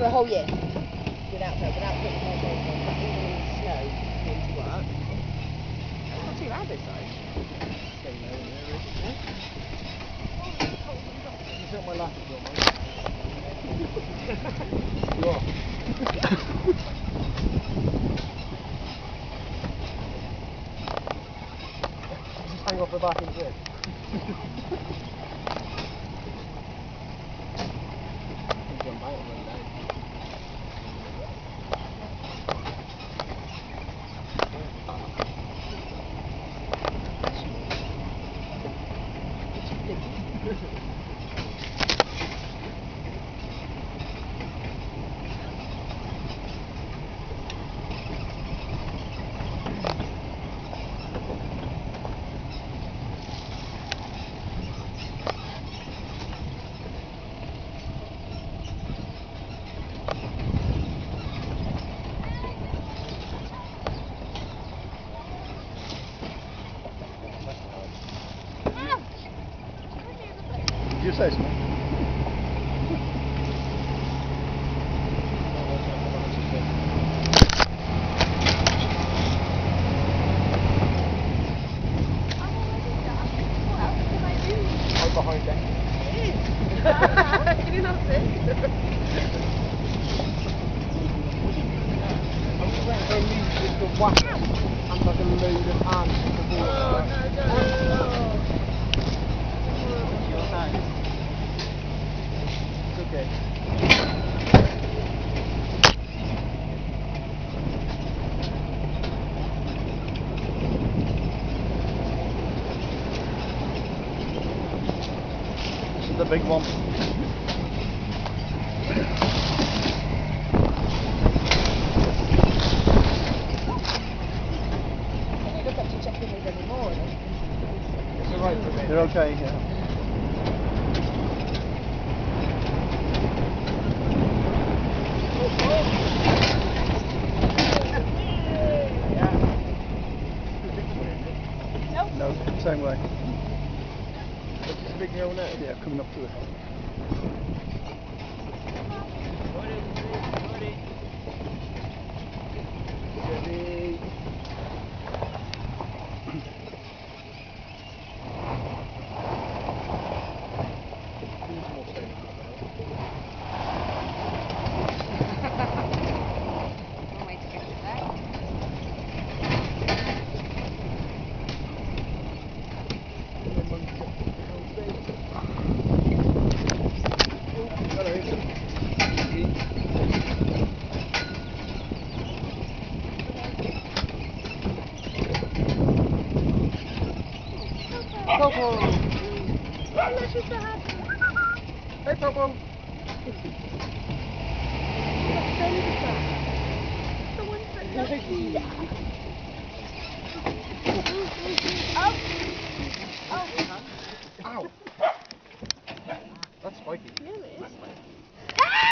for a whole year, without pay, without putting more days on, but even in the snow, he to work. It's not too bad this size. Is that my lap as well, mate? You are. Just hang off the back of the Did you? I'm. Can you not see? I'm just waiting for a leaf just to whack and like a load of hands to the ball. It's okay. This is the big one. Can you look up to check in with any more? It's alright for me. You're okay, yeah. No, same way. It's a big hill now. Yeah, coming up to it. Steady. One بابا يلا شو Thank you.